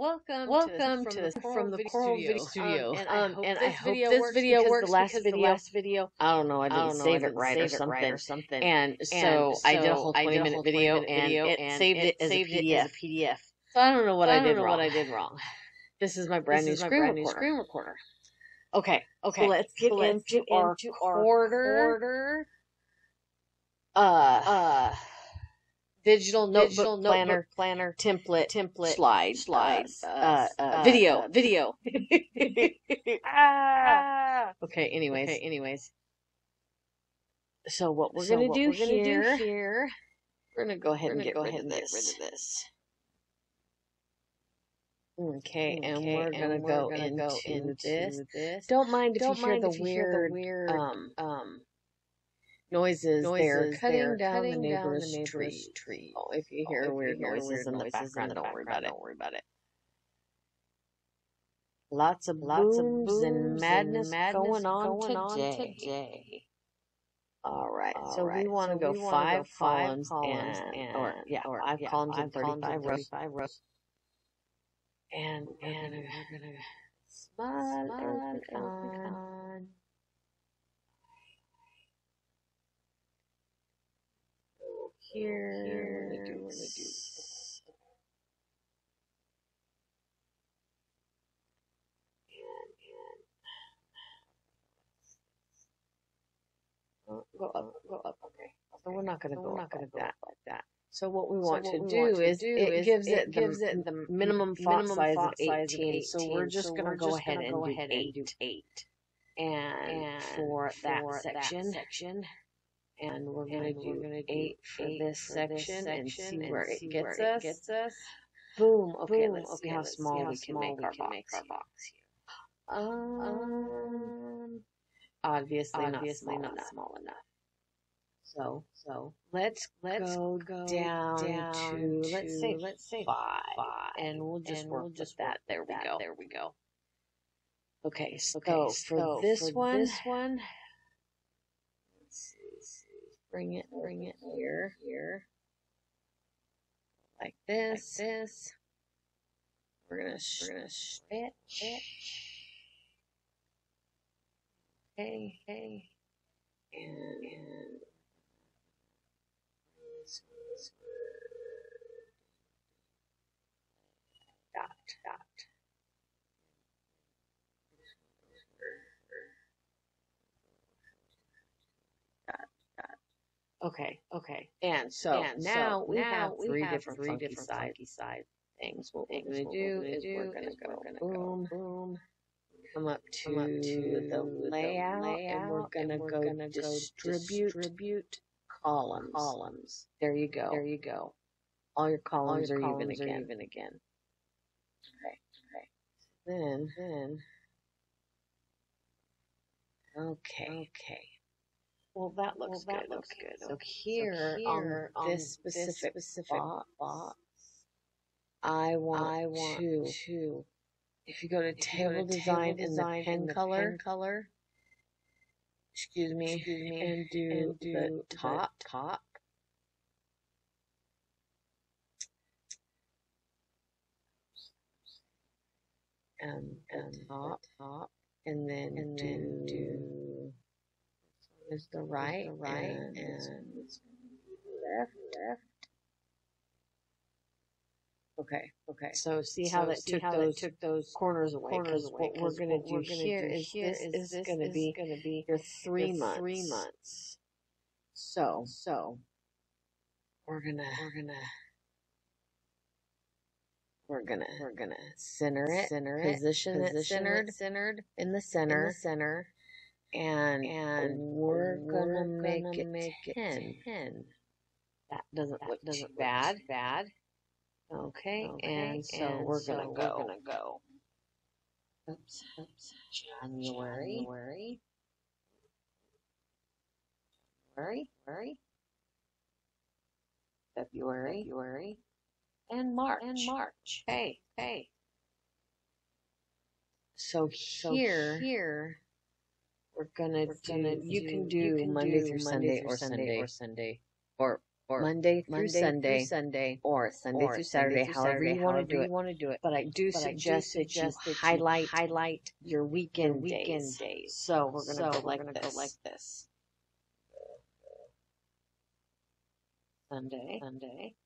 Welcome, Welcome to, to the from, from the Corel Corel Video Video Studio. Um, Um, and, and I I hope hope this this video video works the last because the last video, I don't know. I I didn't don't know, save I it didn't right save or it something. right or something. And so, And I did a whole 20 did minute whole video 20 minute and video it saved it it as a saved it PDF. as a PDF. So I don't know what I I did wrong. what I did wrong. This is my brand This new screen brand new recorder. screen recorder. Okay. Okay, So let's get so into into our quarter, quarter uh, uh digital notebook digital planner notebook planner template template slide slides uh, uh, uh, uh, video uh, video. ah. okay. Anyways. Okay, anyways. So what we're So gonna what do we're gonna here? do here We're gonna go ahead we're and get go rid ahead of and get this. rid of this. Okay, and Okay, we're and gonna we're go gonna into go into this. this. Don't mind if Don't you hear the if you hear the weird um, um noises. They're cutting They're down cutting the down the neighbor's neighbor's tree. tree. Oh, if you Oh, hear if you weird hear noises weird in the noises in background, the don't worry about it. Don't worry about it. Lots of Lots of booms and madness, madness going on going on today. today. All right, All so we want to so go five go columns, columns and, or and- yeah, or, five yeah, columns five and thirty-five rows. 35 rows. And we're And gonna we're gonna smile, smile and and Here, Here, we're gonna do we're do. Oh, Go up, go up. Okay. So we're not gonna So go we're up not gonna like go that. like that. So what we So want what to we do want to is do it is gives it it gives it the minimum font minimum size font of size of 18. So we're just So gonna we're go ahead and go do ahead and eight. do eight. And, And for that for that section, section, and we're gonna do gonna do eight for eight this for this section and section see and where it see gets where it us. gets us. Boom. Okay, Boom. let's see how let's see small how we can small make we our can box make our here. box Um, Um, obviously, obviously not not small enough. small enough. So So let's let's go, go down, down to, let's say let's say five, five, and we'll just and work we'll just that. There we that. go. There we go. Okay, so Okay, for so this for one, this one, let's see, see, bring it, bring it here, here, like like this. this. We're gonna We're gonna stretch. stretch. Hey, Okay, and, and dot, dot. Okay, okay. and so and now so we now have we three have different three different side funky side things. What things. we're gonna do is do we're gonna is go gonna boom, go boom, come up to, come up to the layout, and we're gonna go gonna go distribute, distribute columns. columns. There you go. There you go. All your All columns your are columns even again. even again. Then, Then okay. okay. Well, that looks well, that good. looks okay. good. So here, so here on this specific, specific box, box, I want, I want to. to If you go to you go table to design table in the design pen the color, pen color, excuse me, excuse me, and do, and do the the top, top, and the and top, the top, and then and do, then do is the right, the right and, and is left, left. Okay, okay. so see So how that see took how those that took those corners away. corners away. What we're gonna what do we're here do is here this is is this gonna be be your three your months. three months. So So we're gonna we're gonna we're gonna we're gonna center it, center it, position, it position centered it centered in the in center, the center, and and we're gonna we're make gonna it make it 10. ten. That doesn't That look doesn't look bad. bad. Okay, Okay, and so and we're so gonna go. we're go. gonna go. Oops, oops. January, January, January, January, February, February, and March. and March. Okay, Hey, so so here here we're gonna we're do. gonna you do- can do you can Monday do through Monday Sunday or Sunday or Sunday or or Monday through Monday Sunday, through Sunday, or Sunday or through Saturday, through however Saturday, you want to do you it. want to do it. But I do But I do suggest that you suggest that you highlight highlight your weekend, your weekend days. days. So we're gonna So go we're like gonna this. go like this. Sunday, Sunday,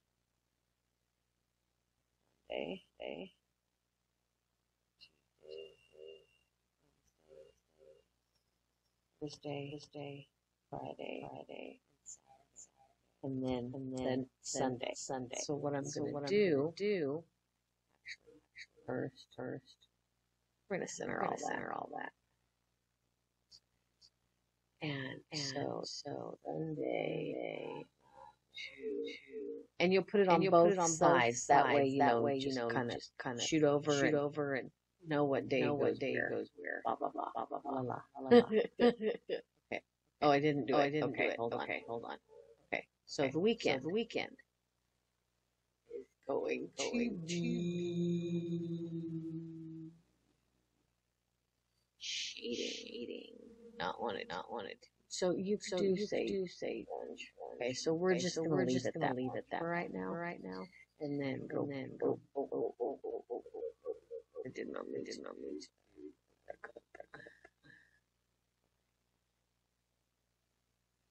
Monday, day, Thursday, Thursday, Friday, Friday, and then and then, Sunday, Sunday. So what I'm So gonna what I'm do, gonna do first, first, we're gonna center We're all that. center all that. And, And so so Sunday, two, and you'll put it and on you'll both put it on both sides. That way, you That know, way, you just know, kind of kind of shoot over, shoot and over and know what day know goes what day where. goes where. Blah blah blah blah blah La blah. la la la. la. okay. Oh, I didn't do oh, it. I didn't okay, do it. Hold on. okay, hold on. Okay. So Okay, the weekend. So the weekend is going, going to be shading. Not wanted. Not wanted. So you So do you say do say orange. Okay, so we're Okay, just so gonna we're leave just it gonna that leave it that right now, right now, and then go. and then go. go. go, go, did not mean Did not mean to.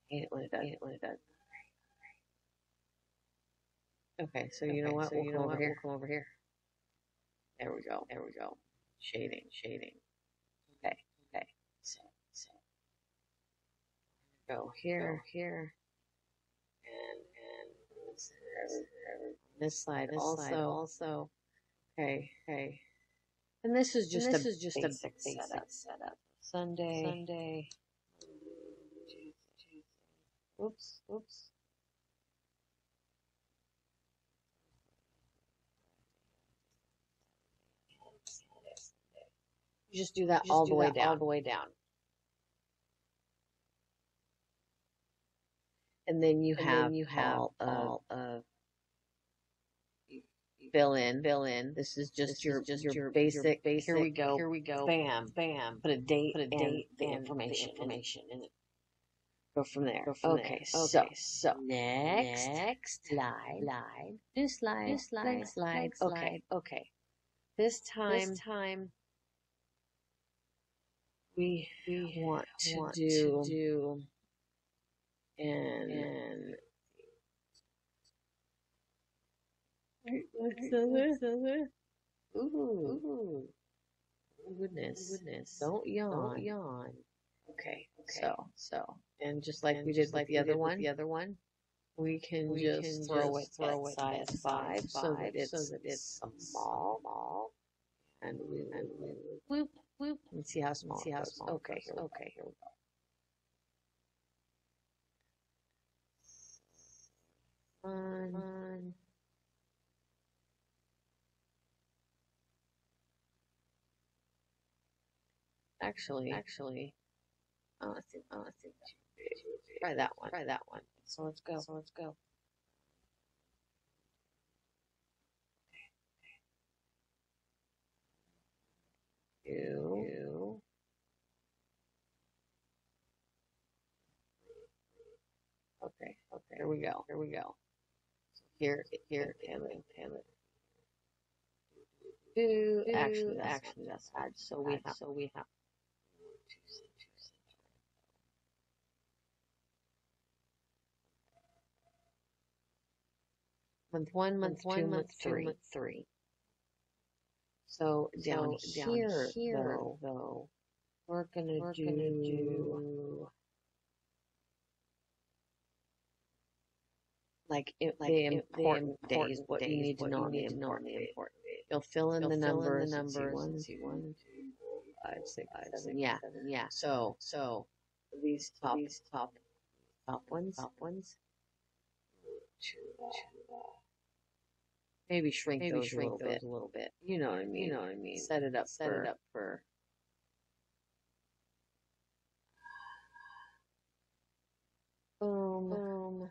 Hate it when it does. Hate it when it does. Okay, so you know Okay, what? so we'll you come know over what? here. We'll come over here. There we go. There we go. Shading, shading. Okay. Okay. So, so Go go here. here. And and This is- this side This also. side also. Okay. Okay. And this is just this a is just basic a basic setup. setup. Sunday. Sunday. Oops. Oops. You just do that Just all do the way down. All the way down. and then you And have then you have all of of fill in. fill in. This is just Just your just your, your basic, basic. Here we go. Here we go. Bam. Bam. Put a date. Put a and date. The and information. The information in it. Go from there. Go from okay. there. So, Okay, so Next. next Slide. Slide. new slide. New slide. next slide. Next Okay. slide. Okay. This time This time we we want to want do to do and and what's over? Ooh. Ooh. Goodness. Goodness. Don't yawn. Don't yawn. Okay. Okay. So so and just like and we just did with like the other one, the other one, we can we just can throw just it throw at it size five, size so that five, it's, so that it's small, small, and we and we whoop whoop and see how small. see how small. Okay. goes. Here we go. Okay. Here we go. Actually, Actually, oh, I think, oh, I think try that one. try that one. So let's go. So let's go. Two. Two. Okay. Okay. Here we go. Here we go. Here, Here, Taylor, Taylor. Two. Actually, that's actually, that's bad. bad. So we have So we have. Month one, month, Month one, two, month month two, three. month three. So down So down here, here, though, though, we're gonna We're do, gonna do like it, like the important the days, important what you days, need to what know you the need to know on important the important days. You'll fill in You'll the fill in the numbers. and see one, see two, one, five, six, Five, seven. Yeah. seven. Yeah. So So these top these top top ones, top ones. Maybe shrink Maybe those shrink a little those bit. a little bit. You know what I mean? You know what I mean. Set it up. Set for, it up for Boom. boom.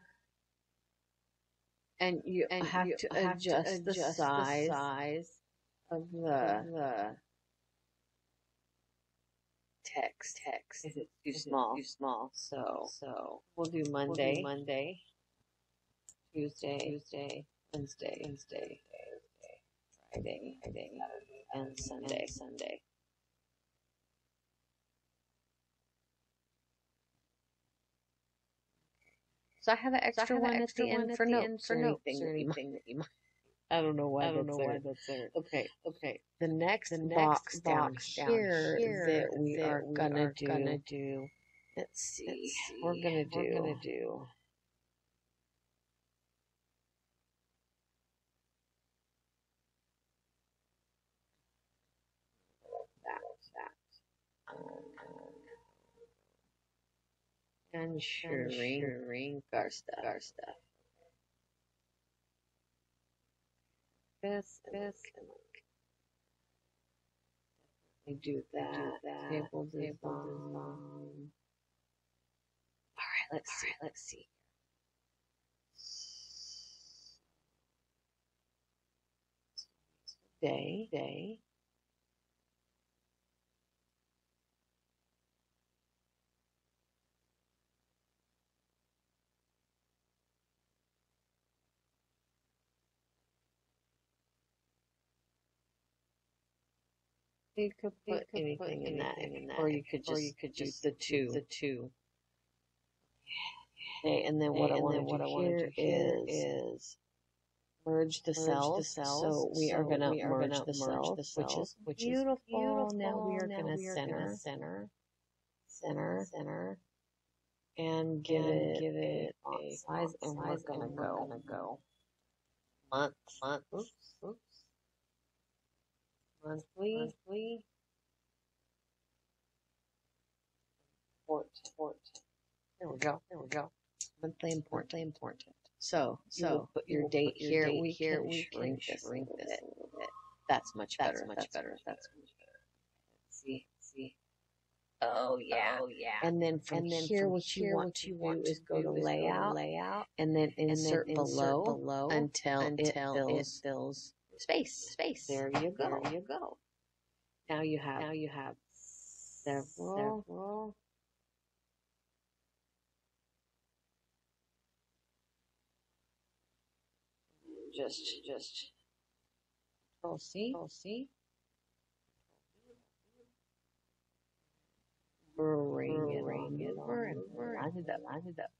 And you And have you to have adjust, to adjust the size size of of the the text. text. If it's too it's small. Too small. So So we'll do we'll do Monday. Tuesday, Tuesday, Wednesday, Wednesday, Friday, Friday, and Sunday, Sunday. So I have an extra have an one extra at the one end for notes end for notes anything or that you might- anything that you might. I don't know why I don't know why that's there. Okay, Okay. the next, The next box, down, box down here, here that we that are we gonna are do. gonna do. Let's see. see. We're gonna do. We're gonna do. That, that. Um, ensuring, ensuring our stuff, our stuff. This, this, we do that, that, table design. table design. All right, let's see, let's see. Day, day. You could You put could put anything in that, anything in or you could or just, you could just the two, the two. Okay, and then what Okay, I and want to do I wanna here do here is is merge the merge the cells. cells. So we are So gonna we merge gonna the merge cells, which is which is beautiful. Now we are we are center, center, center, center and give and it give a it a size, and size, and we're go gonna go month, month, oops, oops, monthly, monthly, port, port. There we go. There we go. Monthly important. monthly important. So, So, so put your date put your here. date we here. can We shrink can this, shrink this bit. a little bit. That's much That's better. much That's better. much That's better. much better. See, See. Oh yeah. Oh yeah. And then from and then here, from what you here, want what to you do want is to go to layout, layout, and then and then insert, below, below until, until it it fills fills space. space. There you go. There you go. Now you have Now you have several. several Just, just. Control C. Control C. Bring it Bring on it on and over line it up. line it up.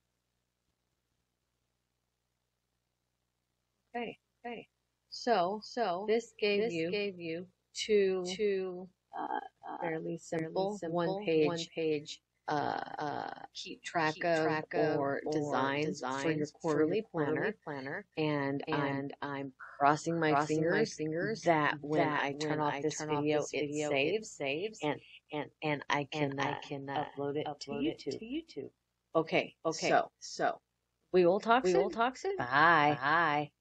Okay. Okay. So So this gave this you gave you two two uh, uh, fairly fairly simple, simple one page one page uh, uh, keep track keep of track of or or designs, for your quarterly for your planner. planner. And, And I'm crossing my crossing my fingers, fingers that when that I turn when off I this turn off video, this it video, it saves saves and and and I can and I uh, can uh, upload it to upload it YouTube. to YouTube. Okay, Okay. So So we will talk we soon. will talk soon. Bye. Bye.